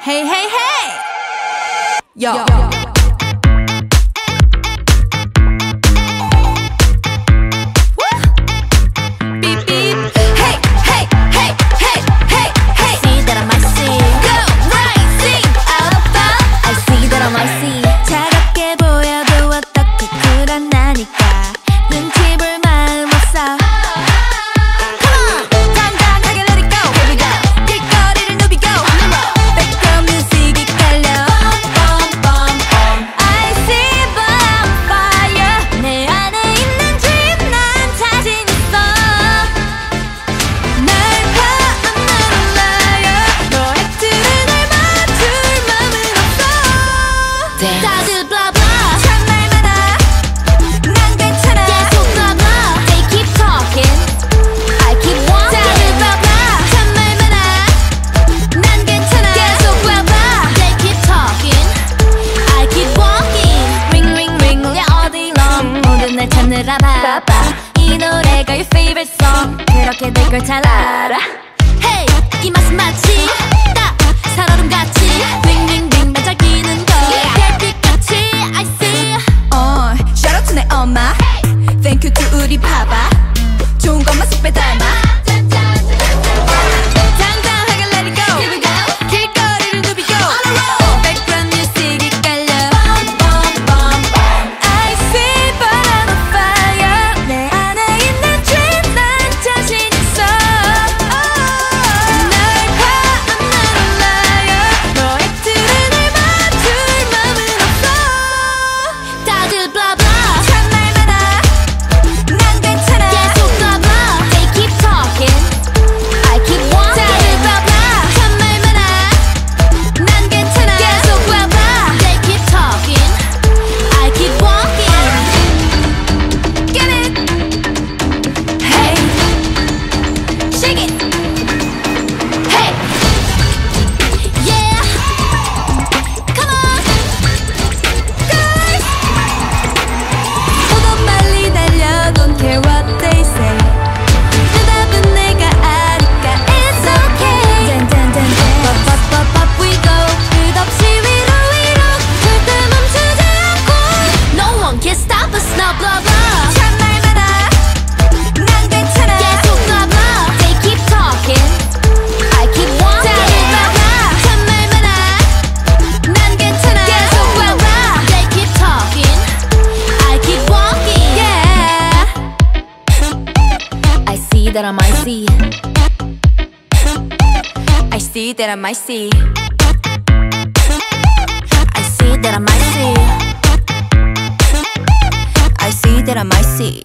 Hey, hey, hey! Yo. Yo. I see. 차갑게 보여도 어떻게 그런 나니까 눈치 바바 이 노래가 your favorite song. 그렇게 내걸잘 알아. Hey 이 맛은 마치 딱 살얼음 같이 빙빙빙 반짝이는 걸 별빛같이 I see. Uh, Shout out to 내 엄마. Thank you to 우리 바바 좋은 것만 쏙 빼닮아. that I might see. I see that I might see. I see that I might see. I see that I might see.